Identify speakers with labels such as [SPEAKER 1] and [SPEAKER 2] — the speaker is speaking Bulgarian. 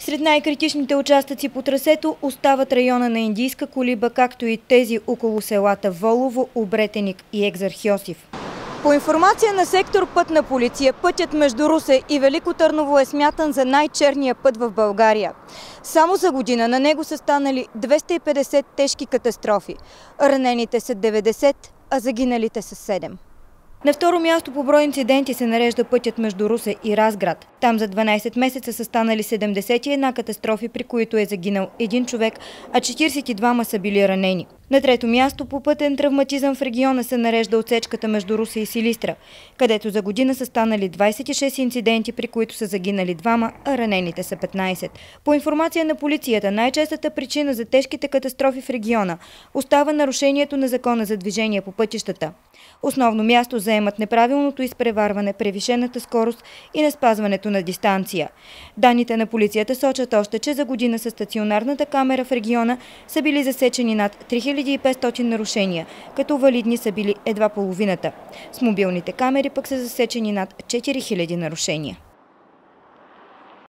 [SPEAKER 1] Сред най-критичните участъци по трасето остават района на Индийска колиба, както и тези около селата Волово, Обретеник и Екзархиосив. По информация на сектор Пътна полиция, пътят между Русе и Велико Търново е смятан за най-черния път в България. Само за година на него са станали 250 тежки катастрофи. Ранените са 90, а загиналите са 7. На второ място по брой инциденти се нарежда пътят между Русе и Разград. Там за 12 месеца са станали 71 катастрофи, при които е загинал един човек, а 42 са били ранени. На трето място по пътен травматизъм в региона се нарежда отсечката между Руса и Силистра, където за година са станали 26 инциденти, при които са загинали двама, а ранените са 15. По информация на полицията, най-честата причина за тежките катастрофи в региона остава нарушението на закона за движение по пътищата. Основно място заемат неправилното изпреварване, превишената скорост и не спазването на дистанция. Даните на полицията сочат още, че за година с стационарната камера в региона са били засечени над 3500 нарушения, като валидни са били едва половината. С мобилните камери пък са засечени над 4000 нарушения.